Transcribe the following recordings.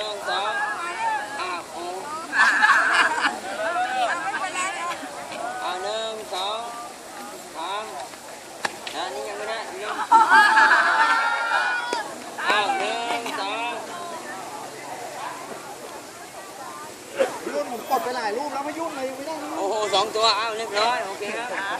งหนึ่งสองอ้าวโอ้เอาหนึ่งสองสามอันนี้ยังไม่ได้ยังอ้าวหนึ่งสองรุ่นผมกดไปหลายรูปแล้วไม่ยุ่งเลยไม่ได้ โอ้โหสองตัวอ้าวเรียบร้อยโอเคครับ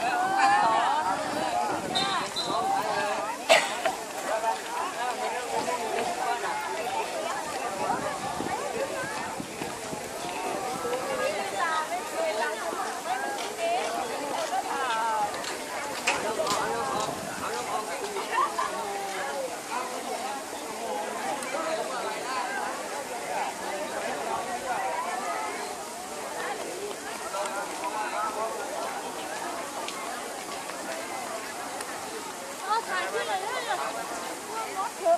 Mà như vậy đó,